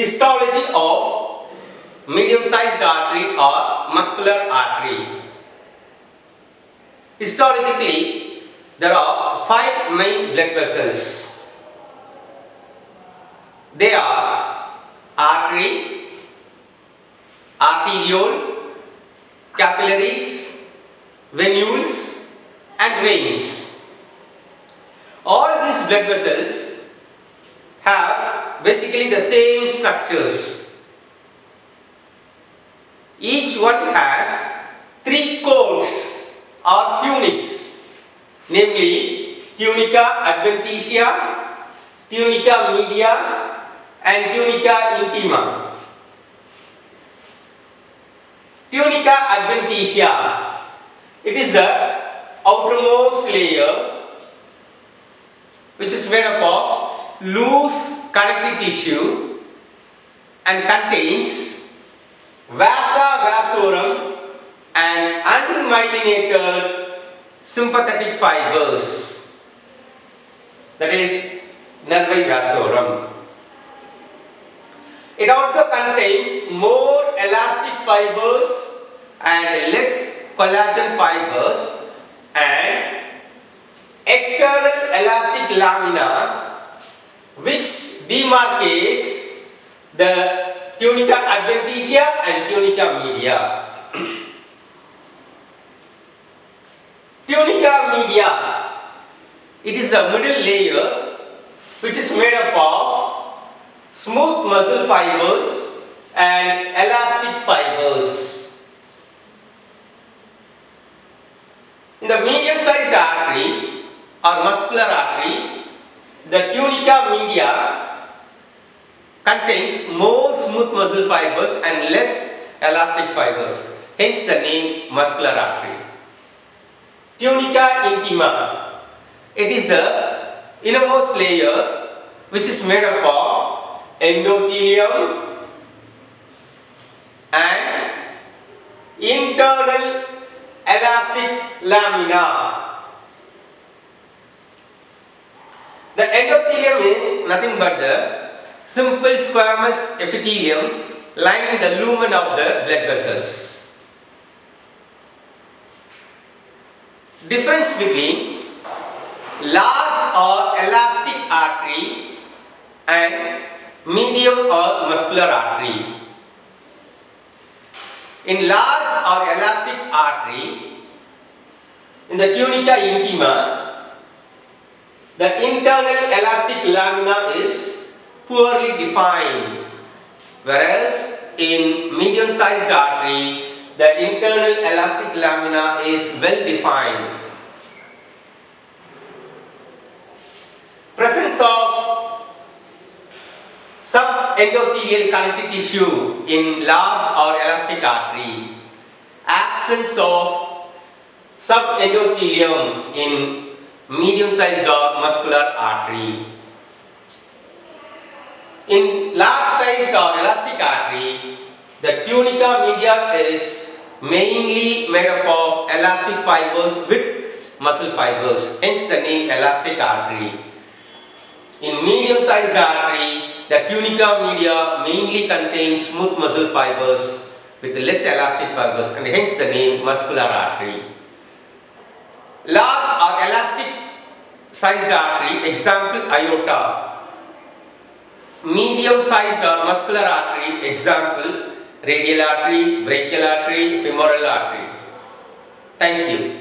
histology of medium-sized artery or muscular artery. Histologically, there are five main blood vessels. They are artery, arteriole, capillaries, venules and veins. All these blood vessels have basically the same structures. Each one has three coats or tunics, namely tunica adventitia, tunica media and tunica intima. Tunica adventitia, it is the outermost layer which is made up of loose connective tissue and contains vasa vasorum and unmyelinated sympathetic fibers that is nervi vasorum. It also contains more elastic fibers and less collagen fibers and external elastic lamina which demarcates the tunica adventitia and tunica media. tunica media, it is the middle layer which is made up of smooth muscle fibers and elastic fibers. In the medium-sized artery or muscular artery, the tunica media contains more smooth muscle fibers and less elastic fibers. Hence the name muscular artery. Tunica intima. It is the innermost layer which is made up of endothelium and internal elastic lamina. The endothelium is nothing but the simple squamous epithelium lining the lumen of the blood vessels. Difference between large or elastic artery and medium or muscular artery. In large or elastic artery, in the tunica intima, the internal elastic lamina is poorly defined, whereas in medium-sized artery, the internal elastic lamina is well defined. Presence of subendothelial connective tissue in large or elastic artery. Absence of subendothelium in medium-sized or muscular artery. In large-sized or elastic artery, the tunica media is mainly made up of elastic fibers with muscle fibers, hence the name elastic artery. In medium-sized artery, the tunica media mainly contains smooth muscle fibers with less elastic fibers and hence the name muscular artery. Large or elastic sized artery, example aorta. Medium sized or muscular artery, example radial artery, brachial artery, femoral artery. Thank you.